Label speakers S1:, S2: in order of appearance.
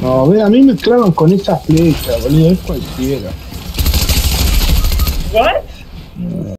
S1: No, ve, a mí me clavan con esa flecha, boludo, es cualquiera.
S2: ¿What?